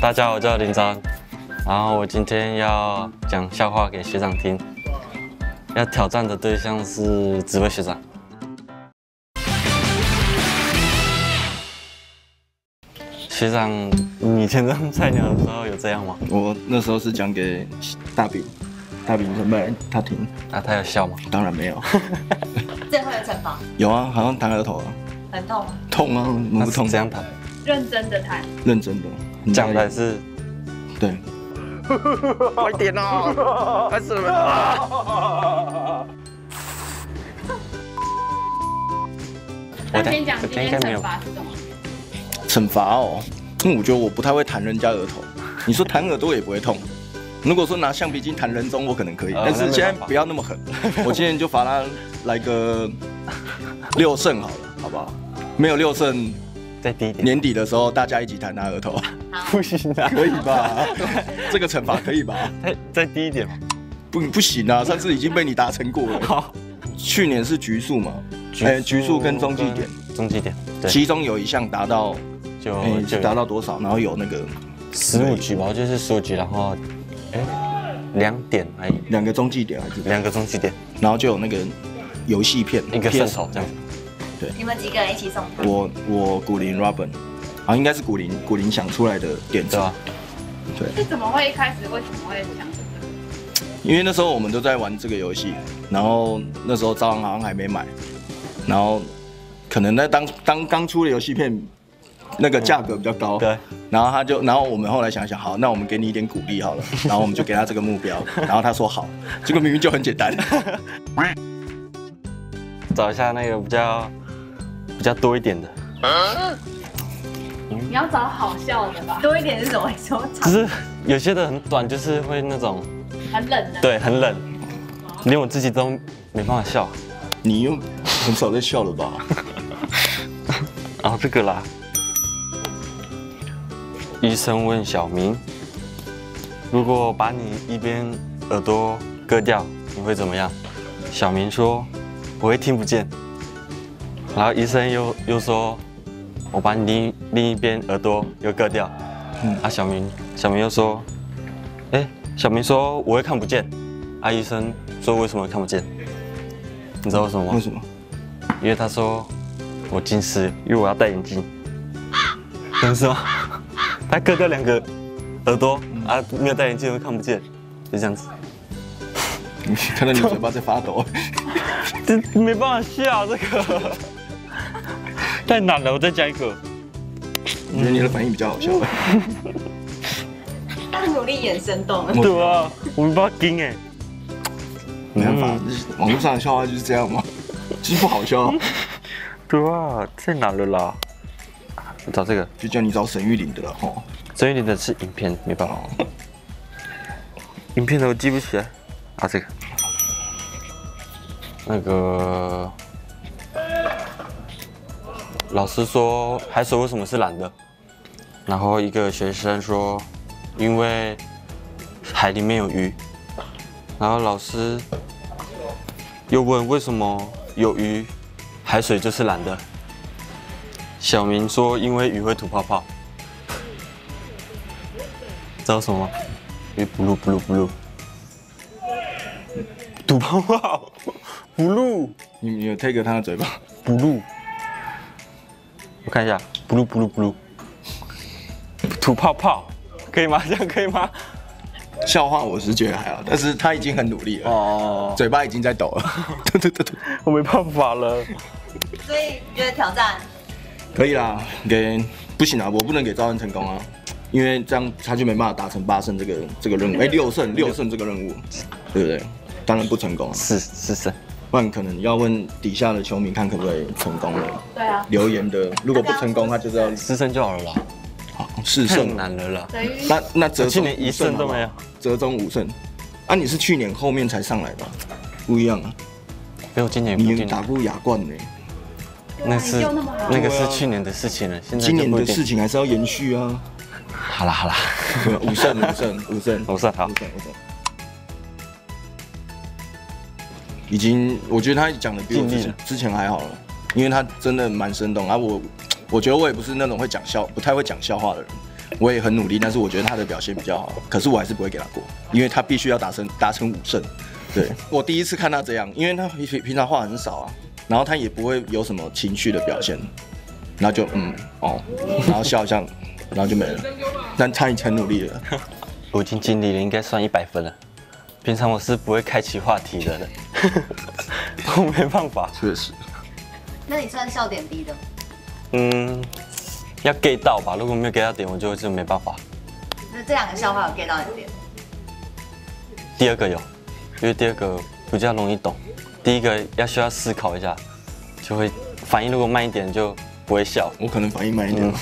大家好，我叫林章，然后我今天要讲笑话给学长听，要挑战的对象是紫薇学长。学长，你以前当菜鸟的时候有这样吗？我那时候是讲给大饼，大饼准备他听，啊，他有笑吗？当然没有。最后有惩罚，有啊，好像弹额头啊，很痛吗？痛啊，怎么那不痛？是这样弹，认真的弹，认真的，很讲的是对。快点哦，开始了。我先讲今天应该没有。罚是什么？惩罚哦，因为我觉得我不太会弹人家额头。你说弹耳朵也不会痛。如果说拿橡皮筋弹人中，我可能可以，呃但是现在不要那么狠。我今天就罚他来个六胜好了，好不好？没有六胜，再低一点。年底的时候大家一起弹他额头，不行啊，可以吧？这个惩罚可以吧？再再低一点嘛。不不行啊，上次已经被你达成过了。好，去年是局数嘛，哎，局数跟中继点，，中继点，对，其中有一项达到，就达到多少？然后有那个十五局吧，我就是十五局，然后哎两点而已，两个中继点还是？两个中继点，然后就有那个游戏片，一个顺手这样。你们几个人一起送他？我我古林 Robin，好像应该是古林古林想出来的点子对，吧？是怎么会一开始为什么会想这个？因为那时候我们都在玩这个游戏，然后那时候招行好像还没买，然后可能那当当刚出的游戏片，那个价格比较高，对，然后他就，然后我们后来想想，好，那我们给你一点鼓励好了，然后我们就给他这个目标，然后他说好，结果明明就很简单，找一下那个比较比较多一点的，你要找好笑的吧？多一点是什么？说只是有些的很短，就是会那种很冷的。对很冷，连我自己都没办法笑。你又很少在笑了吧？然 后这个啦，医生问小明，如果把你一边耳朵割掉，你会怎么样？小明说，我会听不见。然后医生又又说，我把你另另一边耳朵又割掉。嗯啊，小明小明又说，哎，小明说我会看不见。啊，医生说为什么看不见？你知道为什么吗？为什么？因为他说我近视，因为我要戴眼镜，懂是吗？他割掉两个耳朵啊，没有戴眼镜会看不见，就这样子，你看到你嘴巴在发抖，这没办法笑这个，太难了，我再加一个，我觉得你的反应比较好笑。他努力演生动。了。对啊，我没办法盯哎，没办法，网络上的笑话就是这样嘛，就是不好笑，对啊，太难了啦，我找这个，就叫你找沈玉琳的了吼。沈玉玲的是影片，没办法，影片的我记不起来，啊这个，那个。老师说海水为什么是蓝的？然后一个学生说，因为海里面有鱼。然后老师又问为什么有鱼，海水就是蓝的。小明说因为鱼会吐泡泡。知道什么吗？鱼不露不露不露，吐泡泡，不露你你有 take 他的嘴巴？不噜。我看一下，不噜不噜不噜，吐泡泡，可以吗？这样可以吗？笑话我是觉得还好，但是他已经很努力了，哦，嘴巴已经在抖了。对对对对，我没办法了。所以你觉得挑战？可以啦，给不行啊，我不能给赵恩成功啊，因为这样他就没办法达成八胜这个这个任务，哎、六胜六胜这个任务，对不对？当然不成功啊，是是是，不然可能要问底下的球迷看可不可以成功了。对啊，留言的，如果不成功，他就是要四胜就好了啦，好四太胜。难了啦。那那折中去年一胜都没有。折中五胜。啊，你是去年后面才上来的啊，不一样啊，没有今年不你打过亚冠呢，那是那个是去年的事情了，现在今年的事情还是要延续啊。好啦好啦，对啊五胜五胜五胜。五胜 好。五胜五胜。已经，我觉得他讲的比我之前之前还好了，因为他真的蛮生动啊。我我觉得我也不是那种会讲笑、不太会讲笑话的人，我也很努力，但是我觉得他的表现比较好，可是我还是不会给他过，因为他必须要达成达成五胜。对 我第一次看他这样，因为他平平常话很少啊，然后他也不会有什么情绪的表现，然后就嗯哦，然后笑一下，然后就没了。但他已经很努力了，我已经尽力了，应该算一百分了。平常我是不会开启话题的人，我没办法。确实。那你算笑点低的，嗯，要 get 到吧，如果没有 get 到点，我就就没办法。那这两个笑话有 get 到你的点？第二个有，因为第二个比较容易懂，第一个要需要思考一下，就会反应如果慢一点就不会笑。我可能反应慢一点。